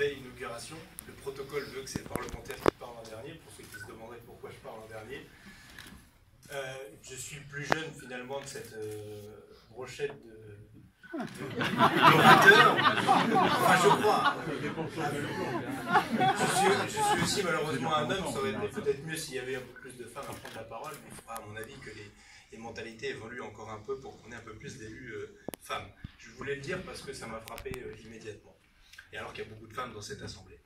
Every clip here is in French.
belle inauguration. Le protocole veut que c'est le parlementaire qui parle en dernier, pour ceux qui se demanderaient pourquoi je parle en dernier. Euh, je suis plus jeune finalement de cette euh, brochette de. Enfin, je crois. Je suis, aussi malheureusement un homme, ça aurait été peut-être mieux s'il y avait un peu plus de femmes à prendre la parole, mais il faudra à mon avis que les, les mentalités évoluent encore un peu pour qu'on ait un peu plus d'élus euh, femmes. Je voulais le dire parce que ça m'a frappé euh, immédiatement. Et alors qu'il y a beaucoup de femmes dans cette assemblée.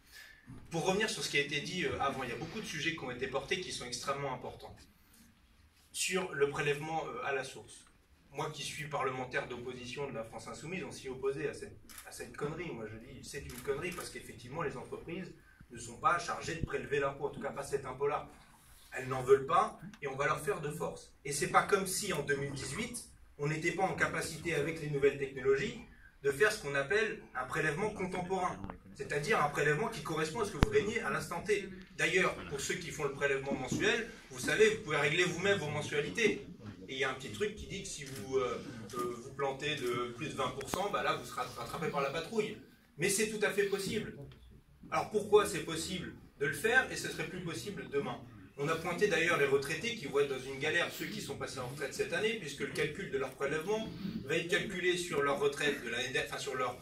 Pour revenir sur ce qui a été dit euh, avant, il y a beaucoup de sujets qui ont été portés qui sont extrêmement importants. Sur le prélèvement à la source. Moi qui suis parlementaire d'opposition de la France Insoumise, on s'y opposait à cette, à cette connerie. Moi je dis c'est une connerie parce qu'effectivement les entreprises ne sont pas chargées de prélever l'impôt, en tout cas pas cet impôt-là elles n'en veulent pas, et on va leur faire de force. Et c'est pas comme si en 2018, on n'était pas en capacité avec les nouvelles technologies de faire ce qu'on appelle un prélèvement contemporain, c'est-à-dire un prélèvement qui correspond à ce que vous gagnez à l'instant T. D'ailleurs, pour ceux qui font le prélèvement mensuel, vous savez, vous pouvez régler vous-même vos mensualités. Et il y a un petit truc qui dit que si vous euh, euh, vous plantez de plus de 20%, bah là vous serez rattrapé par la patrouille. Mais c'est tout à fait possible. Alors pourquoi c'est possible de le faire et ce serait plus possible demain? On a pointé d'ailleurs les retraités qui vont être dans une galère, ceux qui sont passés en retraite cette année, puisque le calcul de leur prélèvement va être calculé sur leur retraite de l'année enfin sur leur,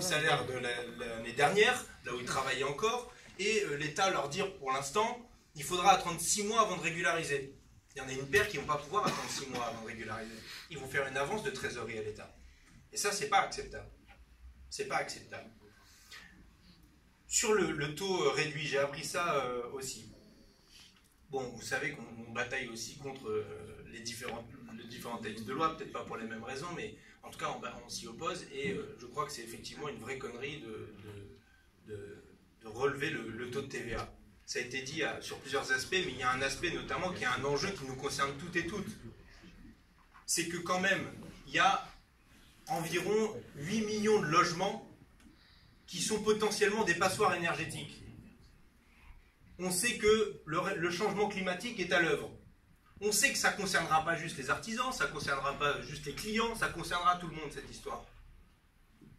salaire de l'année dernière, là où ils travaillaient encore, et euh, l'État leur dire pour l'instant, il faudra attendre 6 mois avant de régulariser. Il y en a une paire qui ne vont pas pouvoir attendre 6 mois avant de régulariser. Ils vont faire une avance de trésorerie à l'État. Et ça, c'est pas acceptable. C'est pas acceptable. Sur le, taux réduit, j'ai appris ça euh, aussi. Bon, vous savez qu'on bataille aussi contre euh, les différents, les différents textes de loi, peut-être pas pour les mêmes raisons, mais en tout cas, on, s'y oppose et euh, je crois que c'est effectivement une vraie connerie de, de, relever le, taux de TVA. Ça a été dit sur plusieurs aspects, mais il y a un aspect notamment qui est un enjeu qui nous concerne toutes et toutes. C'est que quand même, il y a environ 8 millions de logements qui sont potentiellement des passoires énergétiques on sait que le, changement climatique est à l'œuvre. On sait que ça ne concernera pas juste les artisans, ça ne concernera pas juste les clients, ça concernera tout le monde cette histoire.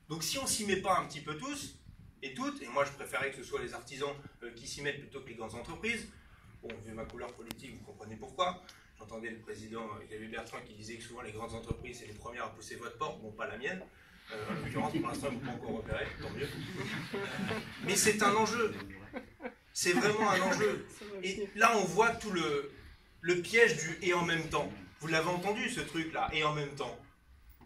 Donc si on s'y met pas un petit peu tous, et toutes, et moi je préférais que ce soit les artisans euh, qui s'y mettent plutôt que les grandes entreprises, bon, vu ma couleur politique, vous comprenez pourquoi, j'entendais le président Xavier Bertrand qui disait que souvent les grandes entreprises c'est les premières à pousser votre porte, bon pas la mienne, euh, en l'occurrence pour l'instant vous ne pas encore repéré, tant mieux. Euh, mais c'est un enjeu. C'est vraiment un enjeu. Et là, on voit tout le, le piège du et en même temps. Vous l'avez entendu, ce truc-là, et en même temps.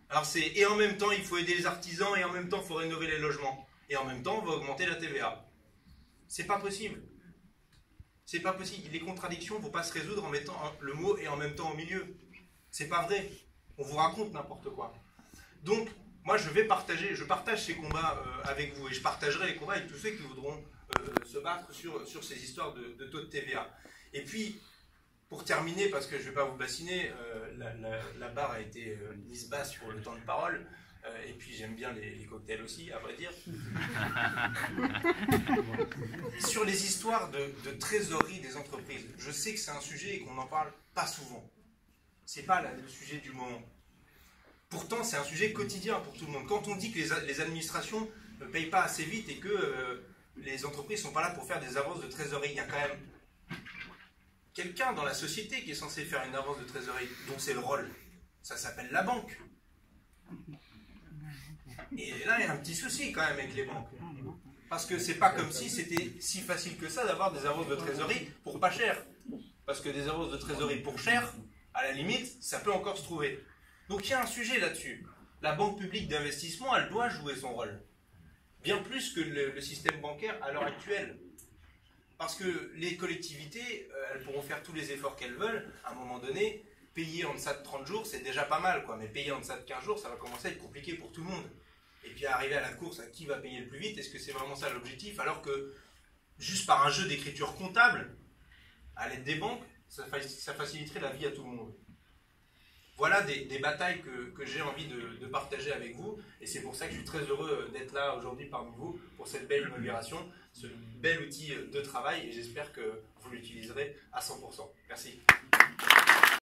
Alors c'est et en même temps, il faut aider les artisans, et en même temps, il faut rénover les logements. Et en même temps, on va augmenter la TVA. C'est pas possible. C'est pas possible. Les contradictions ne vont pas se résoudre en mettant le mot et en même temps au milieu. C'est pas vrai. On vous raconte n'importe quoi. Donc, moi, je vais partager, je partage ces combats euh, avec vous et je partagerai les combats avec tous ceux qui voudront euh, se battre sur, sur ces histoires de, taux de TVA. Et puis, pour terminer, parce que je ne vais pas vous bassiner, euh, la, barre a été mise basse pour le temps de parole. et puis j'aime bien les, cocktails aussi, à vrai dire. Sur les histoires de, de, trésorerie des entreprises, je sais que c'est un sujet et qu'on n'en parle pas souvent. C'est pas le sujet du moment. Pourtant, c'est un sujet quotidien pour tout le monde. Quand on dit que les, administrations ne payent pas assez vite et que les entreprises ne sont pas là pour faire des avances de trésorerie. Il y a quand même quelqu'un dans la société qui est censé faire une avance de trésorerie, dont c'est le rôle. Ça s'appelle la banque. Et là, il y a un petit souci quand même avec les banques. Parce que c'est pas comme si c'était si facile que ça d'avoir des avances de trésorerie pour pas cher. Parce que des avances de trésorerie pour cher, à la limite, ça peut encore se trouver. Donc il y a un sujet là-dessus. La banque publique d'investissement, elle doit jouer son rôle bien plus que le, système bancaire à l'heure actuelle. Parce que les collectivités, euh, elles pourront faire tous les efforts qu'elles veulent, à un moment donné, payer en deçà de 30 jours, c'est déjà pas mal, quoi. Mais payer en deçà de 15 jours, ça va commencer à être compliqué pour tout le monde. Et puis arriver à la course à qui va payer le plus vite, est-ce que c'est vraiment ça l'objectif? Alors que juste par un jeu d'écriture comptable, à l'aide des banques, ça, faciliterait la vie à tout le monde voilà des, batailles que, j'ai envie de, partager avec vous. Et c'est pour ça que je suis très heureux d'être là aujourd'hui parmi vous pour cette belle inauguration, ce bel outil de travail. Et j'espère que vous l'utiliserez à 100%. Merci.